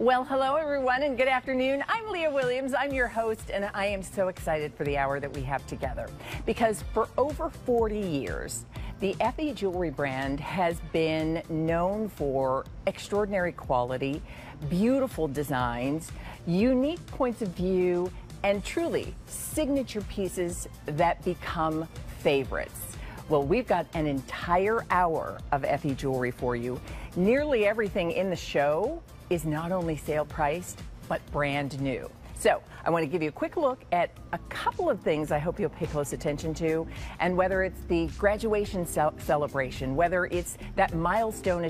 Well, hello everyone and good afternoon. I'm Leah Williams. I'm your host and I am so excited for the hour that we have together because for over 40 years, the Effy jewelry brand has been known for extraordinary quality, beautiful designs, unique points of view, and truly signature pieces that become favorites. Well, we've got an entire hour of Effy jewelry for you. Nearly everything in the show is not only sale priced, but brand new. So I want to give you a quick look at a couple of things I hope you'll pay close attention to. And whether it's the graduation celebration, whether it's that milestone